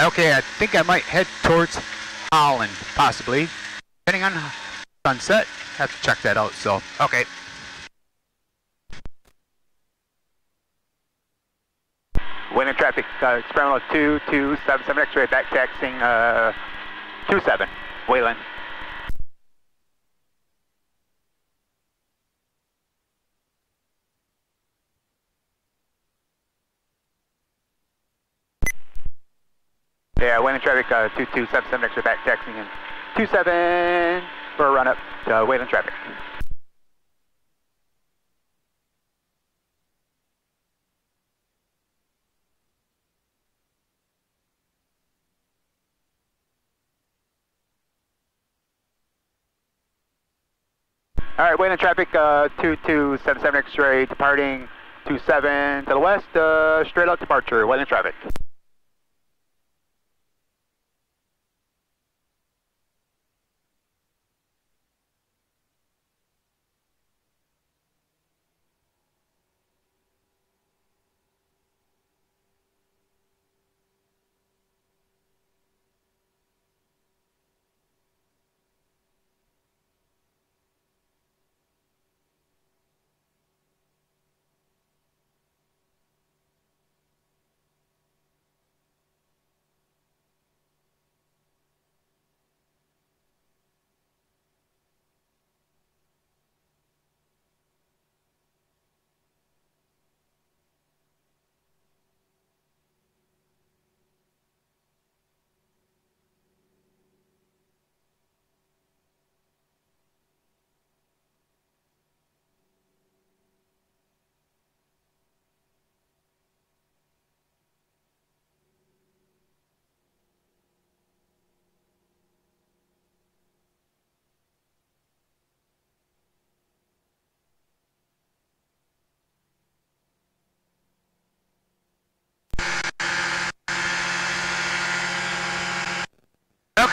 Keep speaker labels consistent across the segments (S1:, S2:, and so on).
S1: Okay, I think I might head towards Holland, possibly. Depending on sunset. Have to check that out, so, okay.
S2: And traffic, uh, experimental 2277 X-ray, back taxing uh, 27, Wayland. Yeah, and traffic uh, 2277 X-ray, back taxing in 27 for a run up to Wayland traffic. All right, Wayland traffic, uh, 2277 X-ray, departing 27 to the west, uh, straight out departure, Wayland traffic.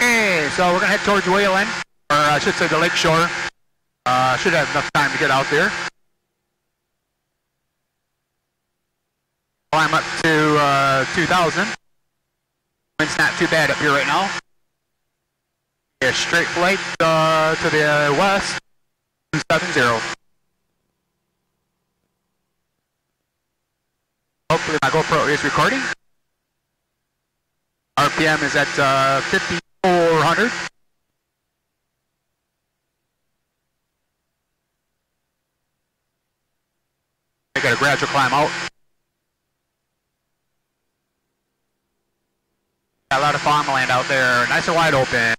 S1: Okay, so we're gonna head towards Wayland, or I should say the lake shore. Uh, should have enough time to get out there. Climb up to uh, 2,000. Wind's not too bad up here right now. Straight flight uh, to the west, 270. Hopefully my GoPro is recording. RPM is at uh, 5400. I got a gradual climb out. Got a lot of farmland out there, nice and wide open.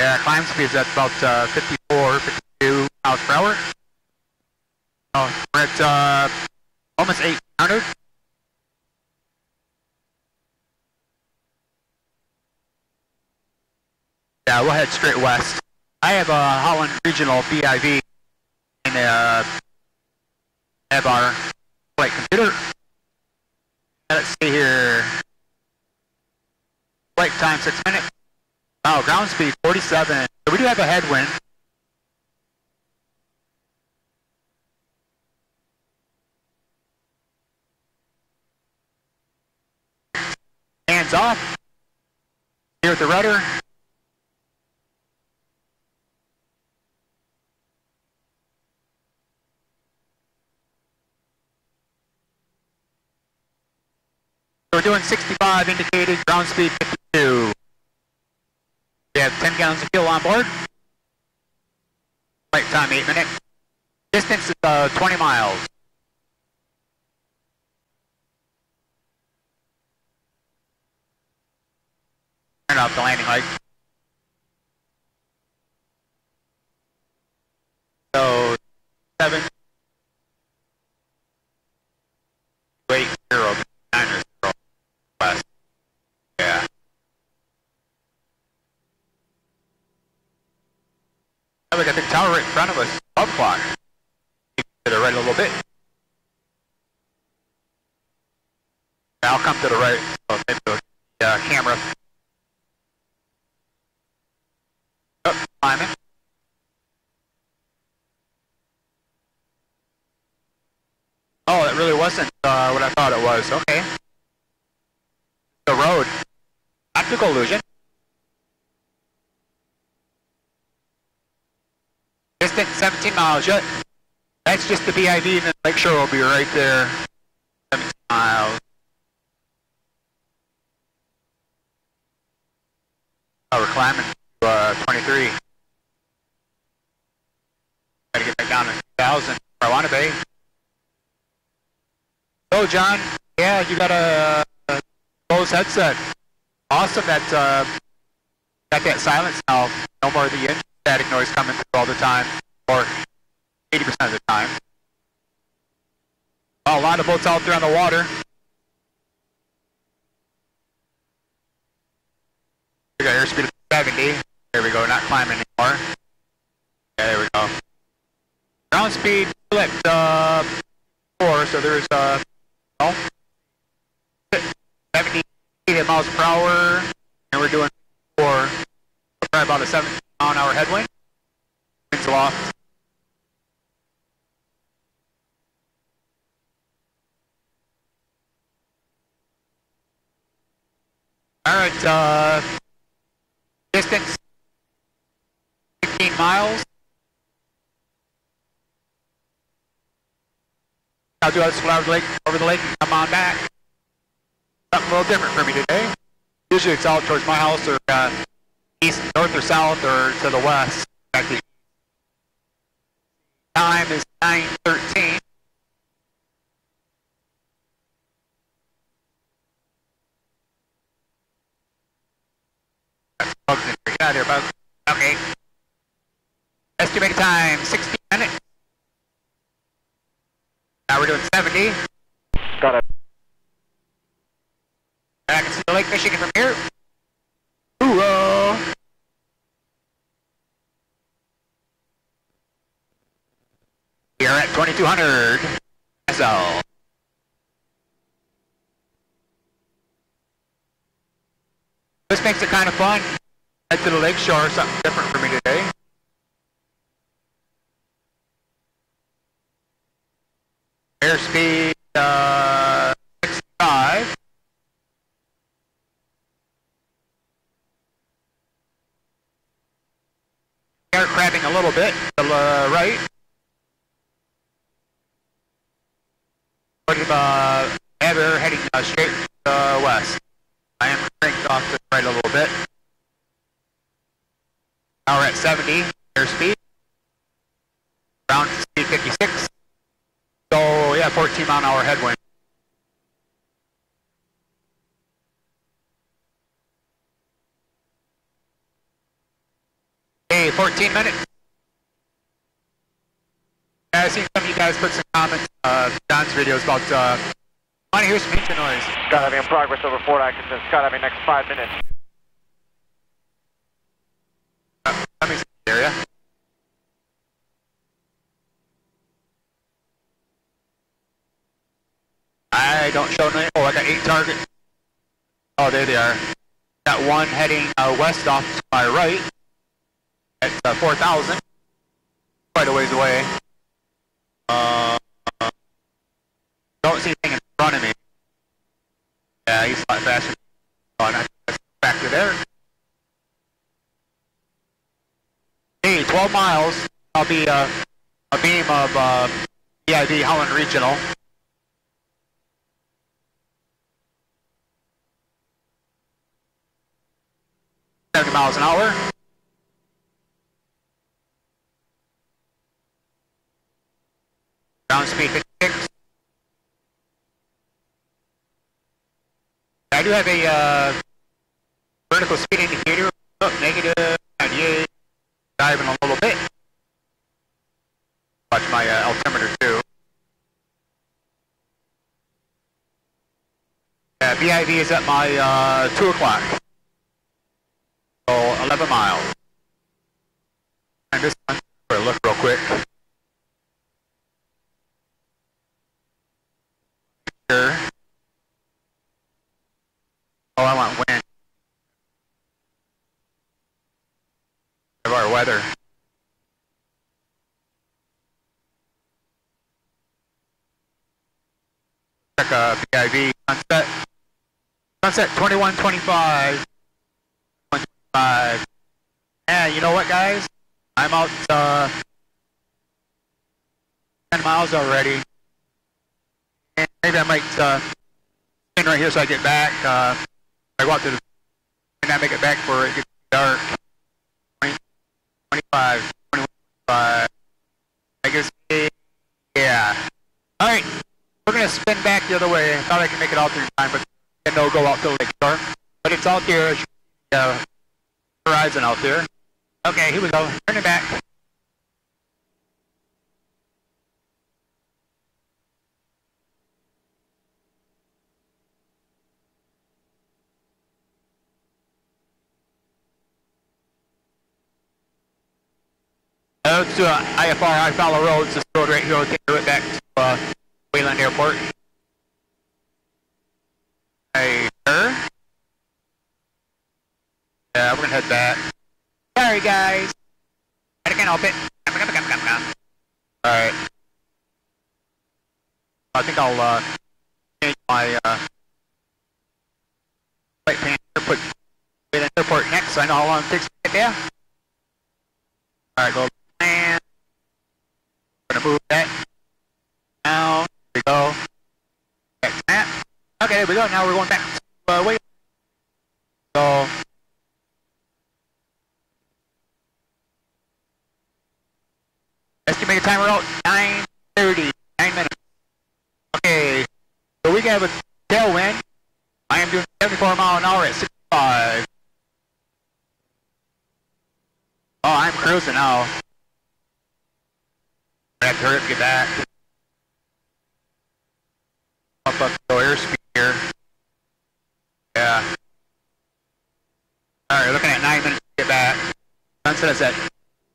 S1: Yeah, climb speed is at about uh, 54, 52 miles per hour. Oh, we're at uh, almost 800. Yeah, we'll head straight west. I have a Holland Regional BIV in uh, have our flight computer. Let's see here. Flight time six minutes. Oh, ground speed 47. So we do have a headwind. Hands off. Here at the rudder. We're doing 65 indicated, ground speed 52. We have 10 gallons of fuel on board. Flight time 8 minutes. Distance is uh, 20 miles. Turn off the landing light. So, 7, 8, 0, 9 or 0, west. Yeah. Now we got the tower in front of us, above clock. To the right a little bit. I'll come to the right, so maybe the uh, camera. Simon. Oh, it really wasn't uh, what I thought it was. Okay. The road. Optical illusion. Distance 17 miles. That's just the BIV and make sure we'll be right there. 17 miles. Oh, we're climbing. So, John, yeah, you got a Bose headset. Awesome that uh, got that silence now. No more of the engine static noise coming through all the time, or 80% of the time. Well, a lot of boats out there on the water. We got airspeed of 70. There we go, not climbing anymore. Yeah, there we go. Ground speed uh, 4, so there's uh, oh, 70 miles per hour, and we're doing 4, probably about a 7 mile an hour headwind. Winds aloft. All right, uh, distance 15 miles. I'll do over the lake, over the lake and come on back. Something a little different for me today. Usually it's out towards my house or uh, east, north or south or to the west. Time is 9.13. Get out of here, bug. Okay. Estimated time, 60 minutes. Now we're doing 70.
S2: Got it.
S1: I can see the Lake Michigan from here. Hoorah! We are at 2200 SL. This makes it kind of fun. Head to the lake shore, something different for me today. Airspeed uh, 65. Air crabbing a little bit to the uh, right. Uh, ever heading uh, straight uh, west. I am cranked off to the right a little bit. Now we're at 70 airspeed. Ground speed 56. Yeah, 14 mile an hour headwind. Hey, 14 minutes. I seen some of you guys put some comments, uh, John's videos about, uh, want to hear some engine noise.
S2: Skydiving in progress over Fort Atkinson. Skydiving next five minutes.
S1: Uh, let me see the area. I don't show any. Oh, I got eight targets. Oh, there they are. Got one heading uh, west off to my right at uh, 4,000. Quite a ways away. Uh, don't see anything in front of me. Yeah, he's a lot faster. Oh, and I back to there. Hey, 12 miles. I'll be uh, a beam of uh, BIV Holland Regional. Seventy miles an hour. Ground speed 56. I do have a uh, vertical speed indicator. Oh, negative 98. Diving a little bit. Watch my uh, altimeter too. Uh, BIV is at my uh, 2 o'clock. So 11 miles. And this one, for a look real quick. Sure. Oh, I want wind. Of our weather. Check uh, BIV, sunset, sunset 2125, 125. Yeah, you know what guys? I'm out, uh, 10 miles already. And maybe I might, uh, stand right here so I get back, uh, I go out to the, and I make it back before it gets dark. 20, 25, 25. I guess, yeah. Alright, we're gonna spin back the other way. I thought I could make it all through time, but no go out till Lake Shore. But it's out see, uh, horizon out there. Okay, here we go. Turn it back. Uh, to uh, IFR, I follow roads. This road right here will take it back to uh, Wayland Airport. Hey, Yeah, we're gonna head back. Sorry, guys. I can't help it. Alright. I think I'll uh, change my uh, flight plan here, put Wayland Airport next so I know how long it takes to get there. Alright, go plan. Gonna move that. Now, here we go. Back to that. Okay, there we go. Now we're going back to uh, Wayland. So, estimated timer out 9:30, nine minutes. Okay, so we can have a tailwind. I am doing 74 mile an hour at 65. Oh, I'm cruising now. I have up get back. Up up to airspeed here. Yeah. Alright, looking at nine minutes to get back. Sunset is at.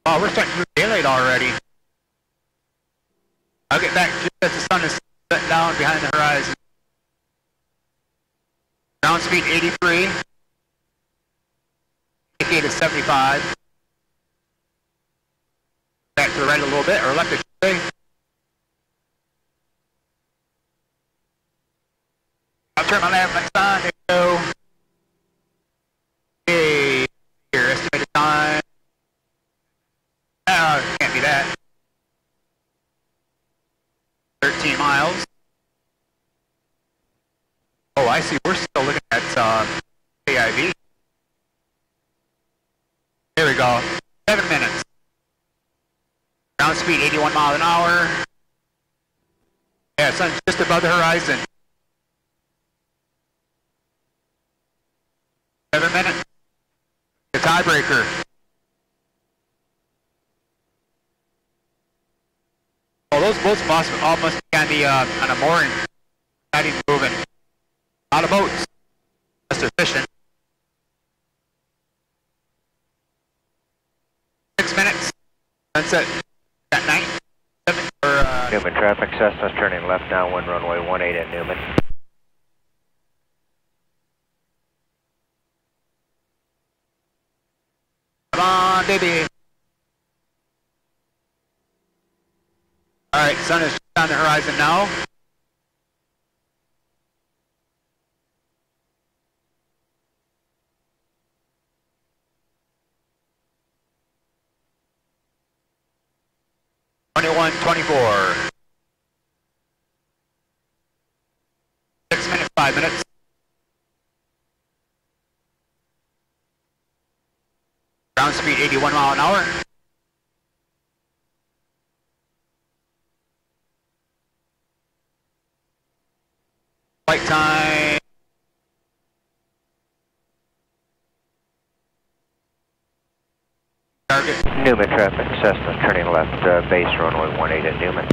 S1: Oh, we're starting to daylight already. I'll get back just as the sun is set down behind the horizon. Ground speed 83. Indicated 75. Back to the right a little bit, or left, I should say. I'll turn my lamp next on. There we go. Okay. Here, estimated time. Oh, can't be that. 13 miles. Oh, I see. We're still looking at uh, BIV. There we go. Seven minutes. Ground speed 81 mile an hour. Yeah, sun's just above the horizon. Seven minutes. The tiebreaker. Those boats must all must be on the uh, on a mooring, not even moving. A lot of boats. Unless they're fishing. Six minutes. Sunset at night. Seven or uh,
S3: Newman traffic, Cessna's turning left downwind runway one eight at Newman.
S1: Come on, baby. All right, sun is on the horizon now. Twenty-one, twenty-four. Six minutes, five minutes. Ground speed 81 mile an hour. Time. Target.
S3: Newman traffic, Cessna's turning left, uh, base runway 18 at Newman.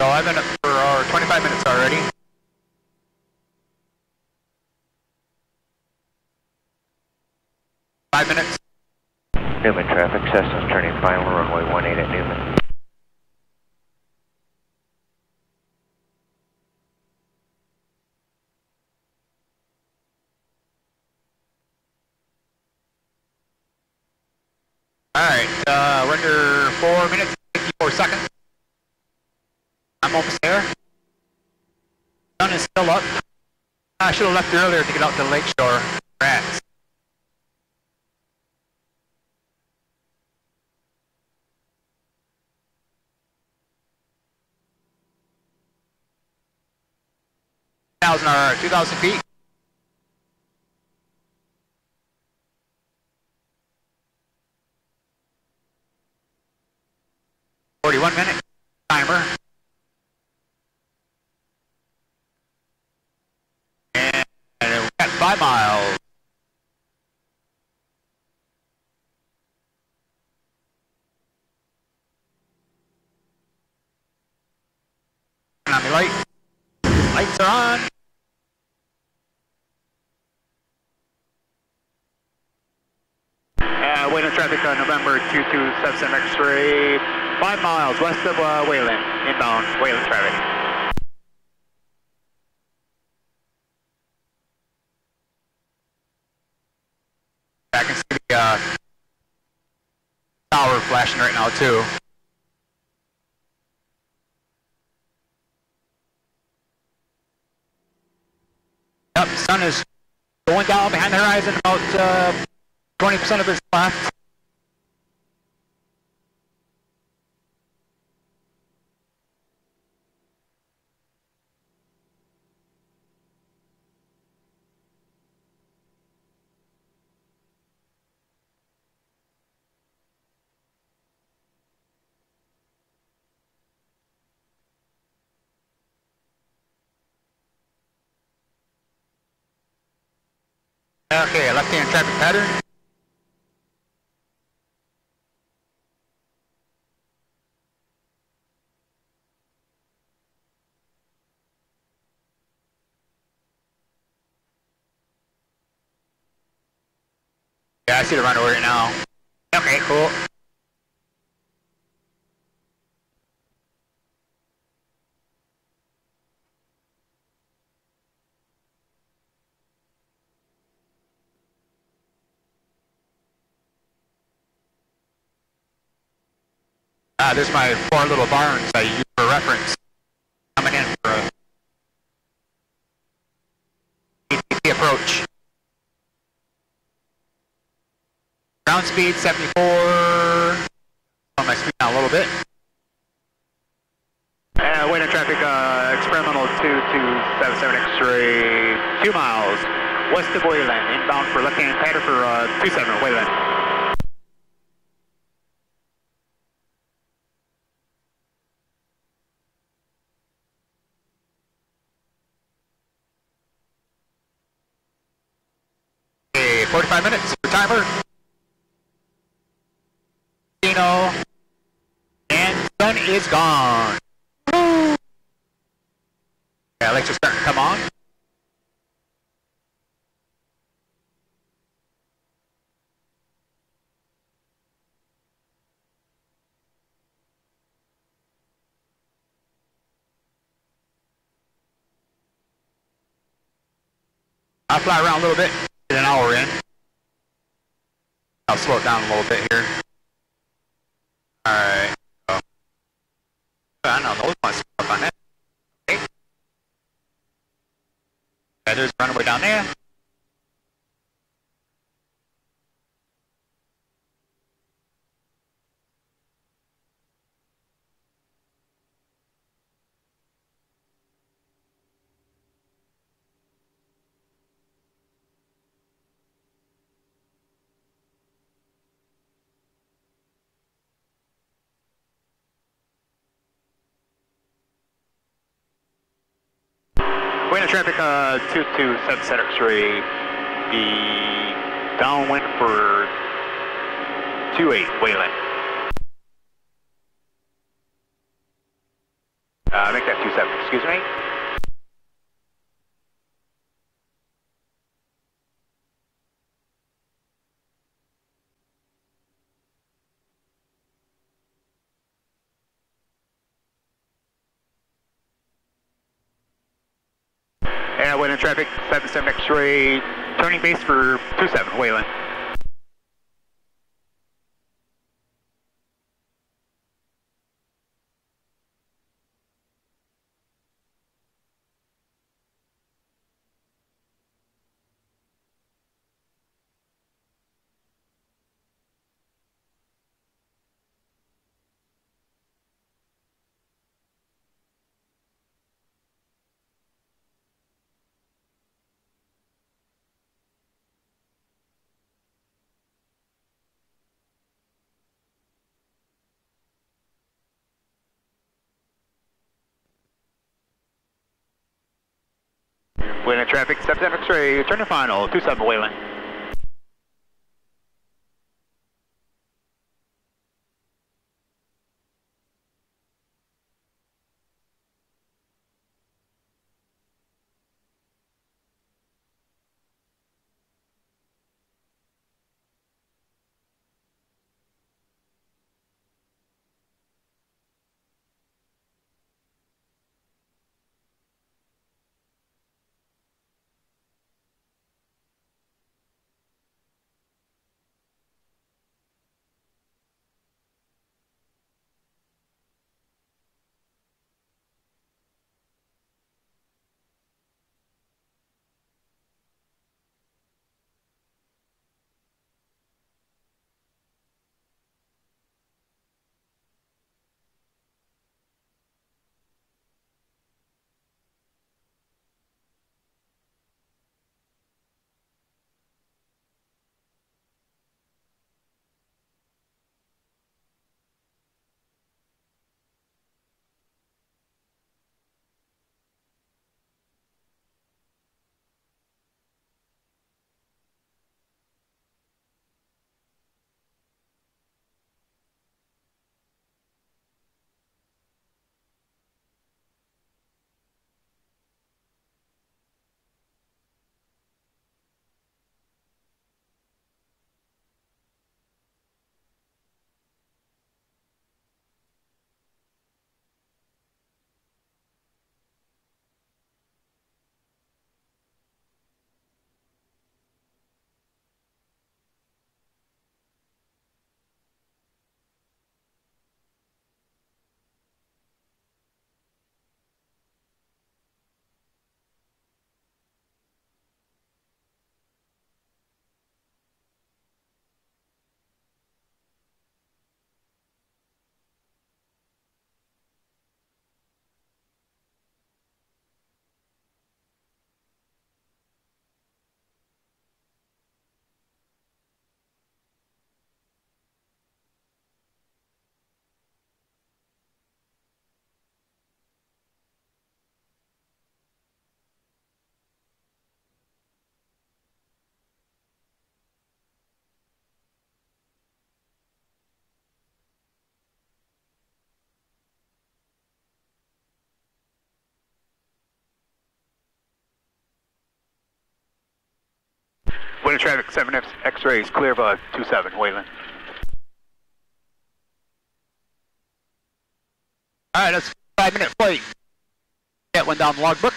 S1: So I've been up for uh, 25 minutes already. Five minutes.
S3: Newman traffic, Cessna's turning final runway 18 at Newman.
S1: Alright, uh, we're under 4 minutes, 54 seconds. I'm almost there. Sun is still up. I should have left earlier to get out to the lakeshore. Rats. Thousand or two thousand feet. Forty-one minute timer. And we got five miles. On the light. Lights are on. Uh, Wayland traffic on November 2277 X-ray, 5 of uh, Wayland, inbound Wayland traffic. I can see the uh, tower flashing right now too. Yep, sun is going down behind the horizon about uh, 20% of its left. Okay, left-hand traffic pattern. Yeah, I see the runway right now. Okay, cool. Uh, there's my four little barns I use for reference. Coming in for a approach. Ground speed 74. On my speed down a little bit. Uh, Wayland traffic, uh, experimental 2277 X-ray, 2 miles west of Wayland, inbound for left-hand pattern for uh, 27 Wayland. Okay, 45 minutes for timer. Dino. And sun is gone. Yeah, lights are starting to come on. I'll fly around a little bit, get an hour in. I'll slow it down a little bit here. Alright. Oh. I don't know, those ones up on that. Okay. Yeah, there's a runway down there. Wayland traffic, uh, 2277 X-ray, the downwind for 28 Wayland. Uh, make that 2-7, excuse me. And Wayland traffic, 77 X-ray, turning base for 27 Wayland. Wayland traffic, 77 X-ray, turn to final, 27 Wayland. Traffic, 7 X-rays, clear uh, 27 Wayland.
S4: All right, that's five minute flight. Get one down the logbook.